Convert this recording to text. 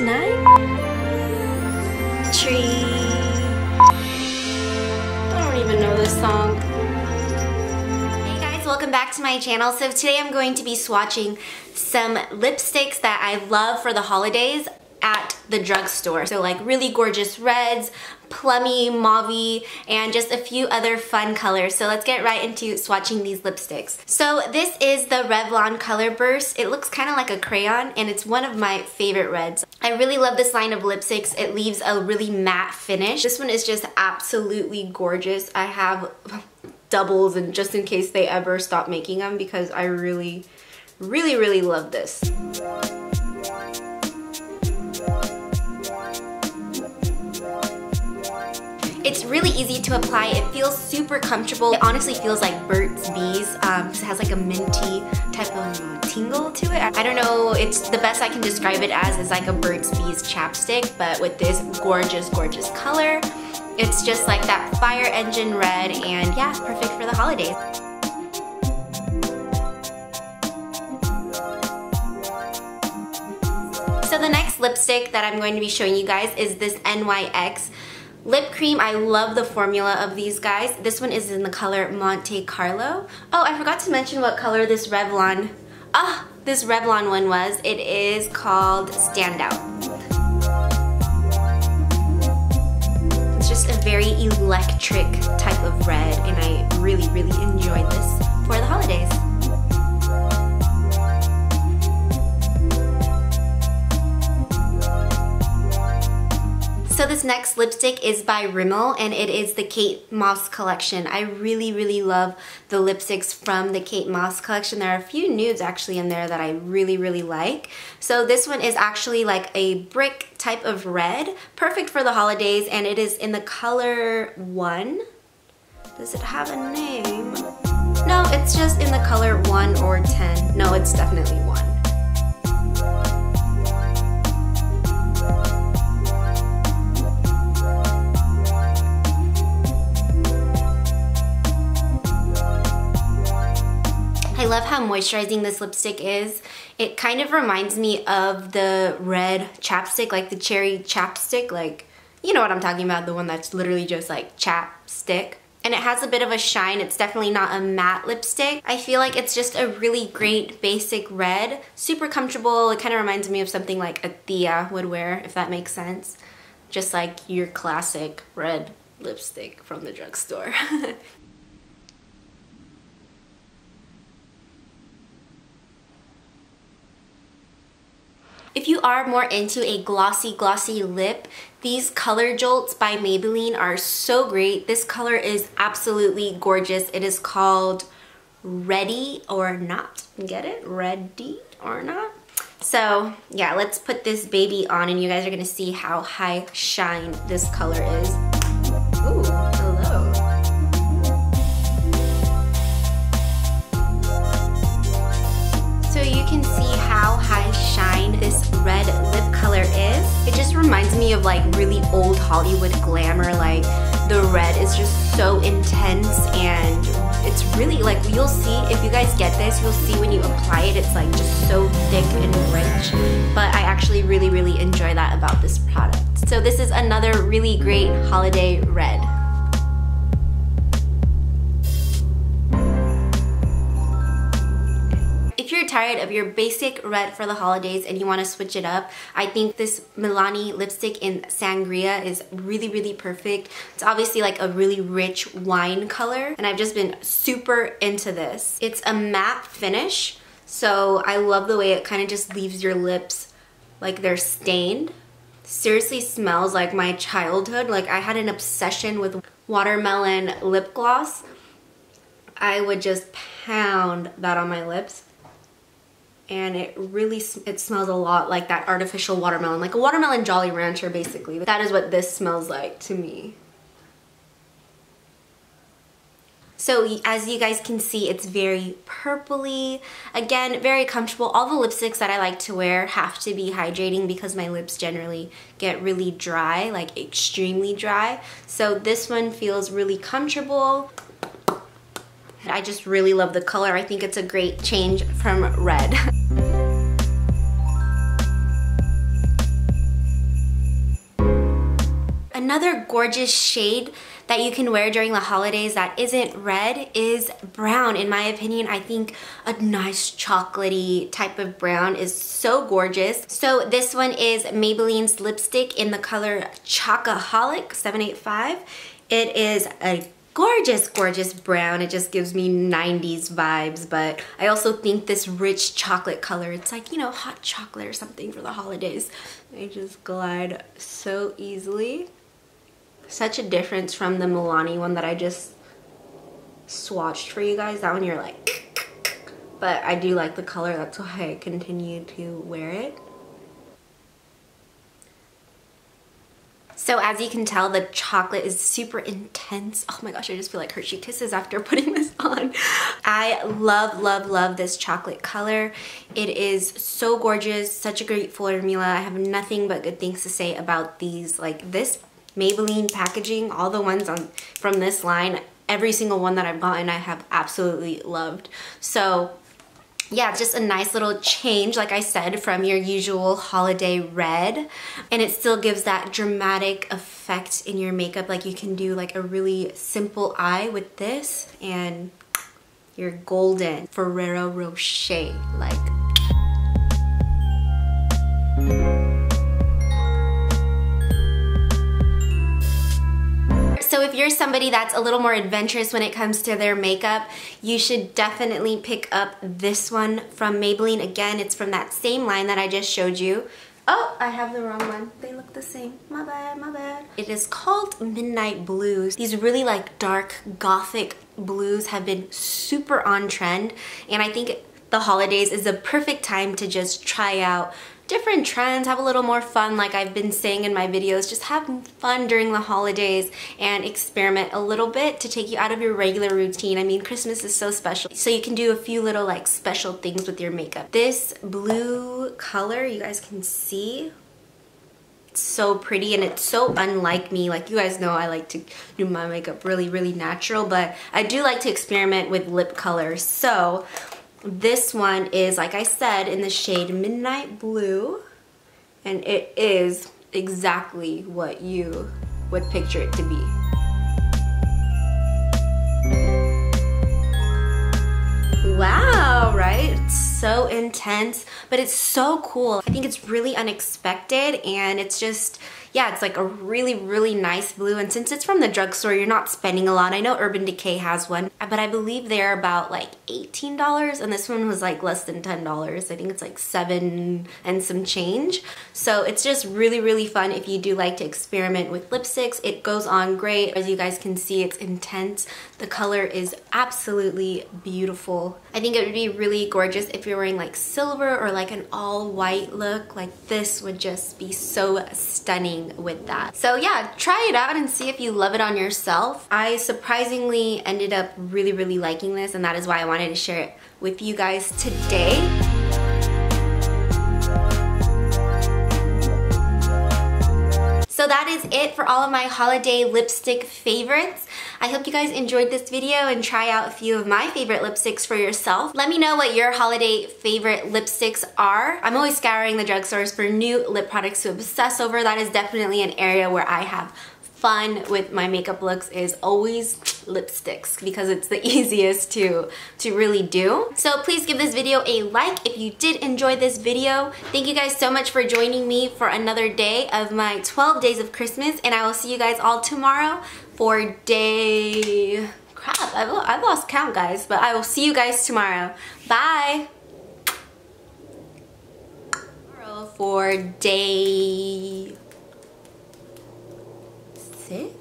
Tree. I don't even know this song. Hey guys, welcome back to my channel. So today I'm going to be swatching some lipsticks that I love for the holidays at the drugstore. So like really gorgeous reds, plummy, mauve and just a few other fun colors. So let's get right into swatching these lipsticks. So this is the Revlon Color Burst. It looks kind of like a crayon and it's one of my favorite reds. I really love this line of lipsticks. It leaves a really matte finish. This one is just absolutely gorgeous. I have doubles and just in case they ever stop making them because I really, really, really love this. It's really easy to apply. It feels super comfortable. It honestly feels like Burt's Bees um, it has like a minty type of tingle to it. I don't know, it's the best I can describe it as is like a Burt's Bees chapstick, but with this gorgeous, gorgeous color. It's just like that fire engine red and yeah, perfect for the holidays. So the next lipstick that I'm going to be showing you guys is this NYX Lip cream, I love the formula of these guys. This one is in the color Monte Carlo. Oh, I forgot to mention what color this Revlon, ah, this Revlon one was. It is called Standout. It's just a very electric type of red and I really, really enjoyed this for the holidays. So this next lipstick is by Rimmel and it is the Kate Moss collection. I really, really love the lipsticks from the Kate Moss collection. There are a few nudes actually in there that I really, really like. So this one is actually like a brick type of red, perfect for the holidays and it is in the color 1. Does it have a name? No, it's just in the color 1 or 10. No, it's definitely 1. Love how moisturizing this lipstick is. It kind of reminds me of the red chapstick, like the cherry chapstick, like, you know what I'm talking about, the one that's literally just like chapstick. And it has a bit of a shine. It's definitely not a matte lipstick. I feel like it's just a really great basic red. Super comfortable. It kind of reminds me of something like a Thea would wear, if that makes sense. Just like your classic red lipstick from the drugstore. If you are more into a glossy, glossy lip, these Color Jolts by Maybelline are so great. This color is absolutely gorgeous. It is called Red-y or Not. Get it? Red-y or Not? So yeah, let's put this baby on and you guys are gonna see how high shine this color is. Ooh, of like really old Hollywood glamour. Like the red is just so intense and it's really like you'll see if you guys get this you'll see when you apply it it's like just so thick and rich but I actually really really enjoy that about this product so this is another really great holiday red tired of your basic red for the holidays and you want to switch it up, I think this Milani lipstick in Sangria is really, really perfect. It's obviously like a really rich wine color and I've just been super into this. It's a matte finish, so I love the way it kind of just leaves your lips like they're stained. Seriously smells like my childhood. Like I had an obsession with watermelon lip gloss. I would just pound that on my lips and it really it smells a lot like that artificial watermelon like a watermelon Jolly Rancher basically that is what this smells like to me So as you guys can see, it's very purpley. Again, very comfortable. All the lipsticks that I like to wear have to be hydrating because my lips generally get really dry, like extremely dry. So this one feels really comfortable. I just really love the color. I think it's a great change from red. another gorgeous shade that you can wear during the holidays that isn't red is brown. In my opinion, I think a nice chocolatey type of brown is so gorgeous. So this one is Maybelline's lipstick in the color Chocoholic 785. It is a gorgeous, gorgeous brown. It just gives me 90s vibes, but I also think this rich chocolate color, it's like, you know, hot chocolate or something for the holidays. They just glide so easily. Such a difference from the Milani one that I just swatched for you guys. That one you're like, but I do like the color. That's why I continue to wear it. So as you can tell, the chocolate is super intense. Oh my gosh, I just feel like Hershey Kisses after putting this on. I love, love, love this chocolate color. It is so gorgeous, such a great formula. I have nothing but good things to say about these. Like this Maybelline packaging, all the ones on from this line, every single one that I've gotten I have absolutely loved. So yeah, just a nice little change, like I said, from your usual holiday red. And it still gives that dramatic effect in your makeup. Like you can do like a really simple eye with this and you're golden. Ferrero Rocher, like So if you're somebody that's a little more adventurous when it comes to their makeup, you should definitely pick up this one from Maybelline. Again, it's from that same line that I just showed you. Oh, I have the wrong one. They look the same. My bad, my bad. It is called Midnight Blues. These really like dark gothic blues have been super on trend and I think the holidays is a perfect time to just try out different trends, have a little more fun like I've been saying in my videos. Just have fun during the holidays and experiment a little bit to take you out of your regular routine. I mean, Christmas is so special. So you can do a few little like special things with your makeup. This blue color, you guys can see, it's so pretty and it's so unlike me. Like you guys know I like to do my makeup really, really natural, but I do like to experiment with lip colors. So this one is, like I said, in the shade Midnight Blue. And it is exactly what you would picture it to be. Wow, right? It's so intense, but it's so cool. I think it's really unexpected and it's just, yeah, it's like a really, really nice blue. And since it's from the drugstore, you're not spending a lot. I know Urban Decay has one, but I believe they're about like $18 and this one was like less than $10. I think it's like seven and some change. So it's just really, really fun if you do like to experiment with lipsticks. It goes on great. As you guys can see, it's intense. The color is absolutely beautiful. I think it would be really gorgeous if you're wearing like silver or like an all white look. Like this would just be so stunning with that. So yeah, try it out and see if you love it on yourself. I surprisingly ended up really, really liking this and that is why I wanted to share it with you guys today. That is it for all of my holiday lipstick favorites. I hope you guys enjoyed this video and try out a few of my favorite lipsticks for yourself. Let me know what your holiday favorite lipsticks are. I'm always scouring the drugstores for new lip products to obsess over. That is definitely an area where I have fun with my makeup looks is always lipsticks because it's the easiest to to really do. So please give this video a like if you did enjoy this video. Thank you guys so much for joining me for another day of my 12 days of Christmas and I will see you guys all tomorrow for day crap I've, I've lost count guys but I will see you guys tomorrow. Bye! For day ¿Sí?